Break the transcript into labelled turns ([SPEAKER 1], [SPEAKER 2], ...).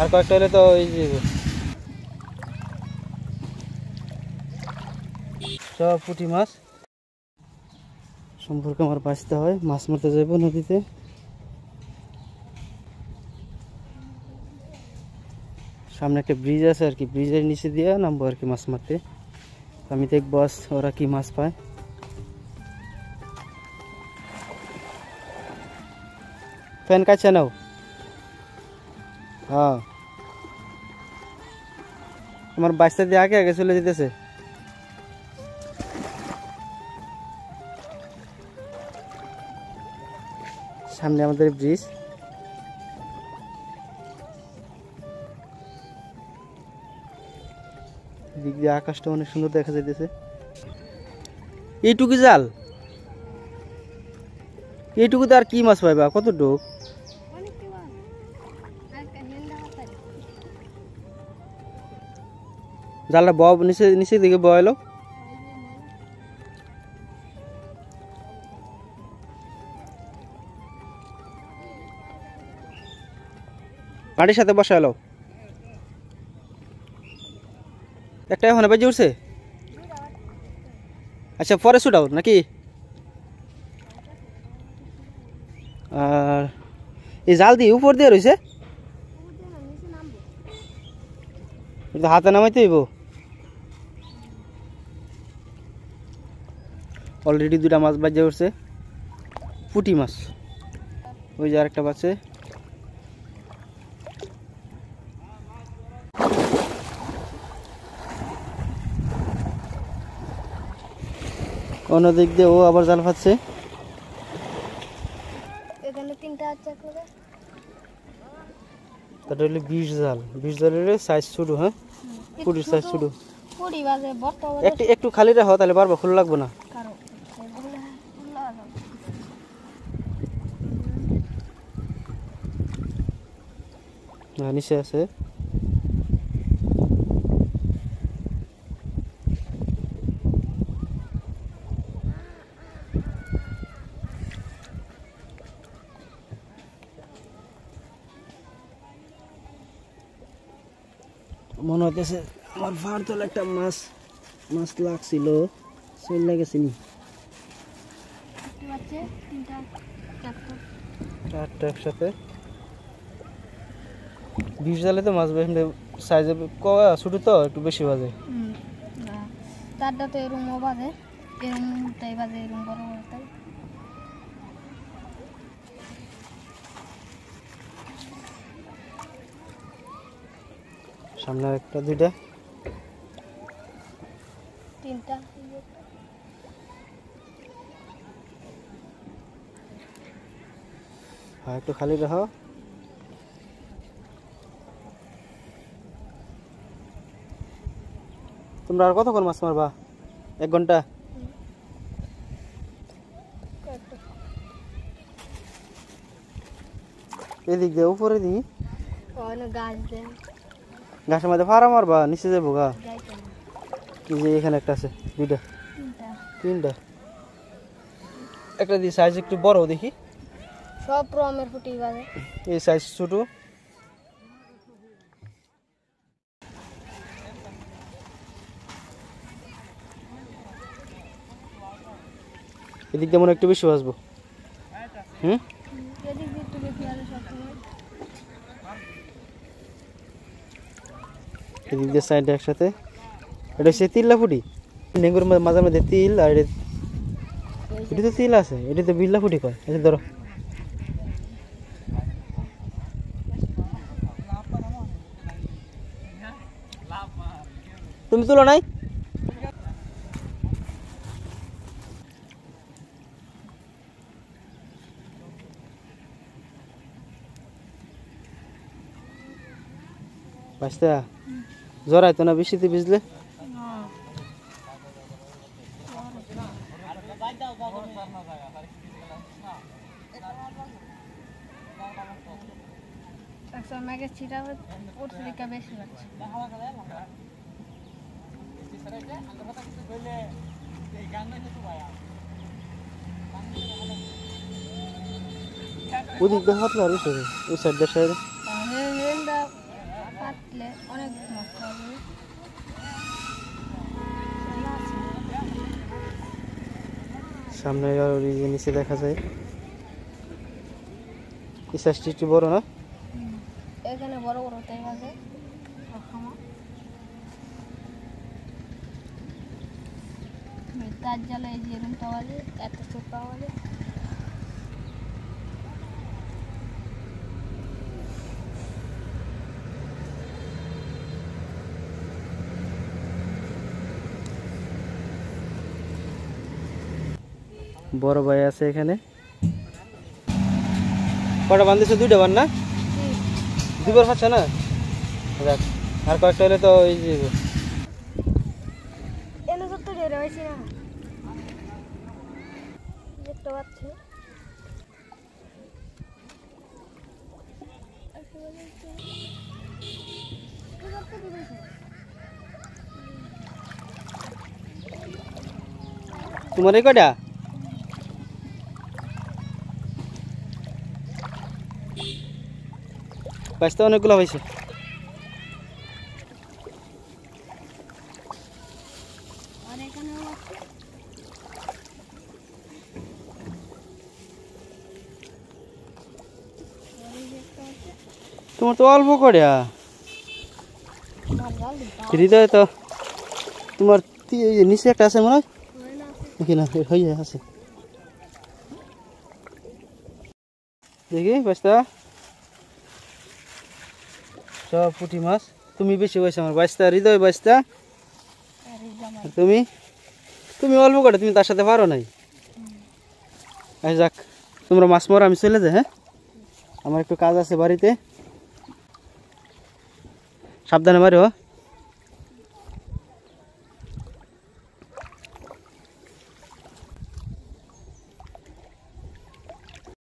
[SPEAKER 1] আর কয়েকটা হলে তো ওই যে সব পুঁটি মাছ। সম্পর্কে আমার বাঁচতে হয়, মাছ মারতে যাব নদীতে। সামনে একটা ব্রিজ আছে আর কি ব্রিজের নিচে দিয়ে নামবো আর কি মাছ মারতে। আমি দেখব আজ ওরা কি মাছ পায়। ফ্যান কাছে নাও। হ্যাঁ। আমার বাচ্চা দিয়ে আগে আগে চলে যেতেছে। সামনে আমাদের ব্রিজ দিক দিয়ে আকাশটা অনেক সুন্দর দেখা যাইতেছে। এইটুকু জাল? এইটুকুতে আর কি মাছ পাইবা? কত ডোক? জালটা ব নিচে নিচে দিকে বয়ালো মাটির সাথে বসালো একটা এখন বাজে উঠছে? আচ্ছা পরে ছুটাও নাকি? আর এই জাল দিয়ে উপর দিয়ে রয়েছে হাতে নামাইতে হইব। অলরেডি দুটা মাছ বাজে উঠছে। পুটি মাছ। ওই যে আরেকটা বাচ্চে অন্য দিক দিয়ে ও আবার জাল ফাচ্ছে তাটা হলো বিষ জাল। বিষ জালের সাইজ ছোটো হ্যাঁ? সাইজ ছোটো। একটু খালি রাখো তাহলে বারবার খোলা লাগবে না
[SPEAKER 2] কারও এগুলো খোলা আছে।
[SPEAKER 1] নিচে আছে। মনে হইতেছে আমার ভার তোলা একটা মাছ মাছ লাগছিল
[SPEAKER 2] তিনটা চারটা।
[SPEAKER 1] চারটা একসাথে। বিষ জালে তো মাছ বেশি সাইজে ছোটো তো একটু বেশি বাজে।
[SPEAKER 2] তো বাজে এরকম তাই বাজে এরকম বড় বড় তাই।
[SPEAKER 1] সামনে একটা দুইটা।
[SPEAKER 2] তিনটা।
[SPEAKER 1] আর একটু খালি রাখো। তোমরা আর কতক্ষণ মাছ মারবা? এক
[SPEAKER 2] ঘণ্টা?
[SPEAKER 1] এদিক দিয়ে উপরে
[SPEAKER 2] অনেক
[SPEAKER 1] ঘাসের মধ্যে ফাড়া মারবা নিচে যাব গা। যে এখানে একটা আছে দুইটা।
[SPEAKER 2] তিনটা।
[SPEAKER 1] তিনটা। একটা দিয়ে সাইজ একটু বড় দেখি।
[SPEAKER 2] সব রমের ফুটি বাজে
[SPEAKER 1] এই সাইজ ছোট। এদিক দিয়ে মনে একটু বেশি বাসবো হুম?
[SPEAKER 2] এদিক দিয়ে
[SPEAKER 1] সাইডে একসাথে। এটা হচ্ছে তিল্লা ফুটি ডেঙ্গুর মাঝে মধ্যে তিল আর এটা এটি তো তিল আছে, এটি তো বিল্লা ফুটি কয়। আচ্ছা ধরো। তুমি তুলো নাই? বাঁচতা জ্বর তো না বৃষ্টিতে ভিজলে? ওদিক হাত লাগছে ওই সাইড সাইড।
[SPEAKER 2] অনেক
[SPEAKER 1] সামনে আর নিচে দেখা যায়। একটু বড় না?
[SPEAKER 2] এখানে বড় বড় বাজে খামা তার জালে এই যে এরকম পাওয়া যায় এত চোখ পাওয়া যায়
[SPEAKER 1] বড় ভাই আছে এখানে। কটা বান্ধিছে দুইটা বান না? দুবার পাচ্ছে না? যাক আর কয়েকটা হলে তো ওই যে তোমার এই কটা বাইশটা অনেকগুলো হয়েছে। তোমার তো অল্প
[SPEAKER 2] ভালো
[SPEAKER 1] হৃদয় তো, তোমার নিচে একটা আছে মনে হয়?
[SPEAKER 2] হয় না,
[SPEAKER 1] হয়ে আছে। দেখি, বাইশটা। সব পুঁটি মাছ। তুমি বেশি হয়েছে আমার বাইশটা, হৃদয় বাইশটা। তুমি? তুমি অল্প করে, তুমি তার সাথে পারো নাই। যাক, তোমরা মাছ মরা, আমি চলে যাই হ্যাঁ? আমার একটু কাজ আছে বাড়িতে। সাবধানে মারো।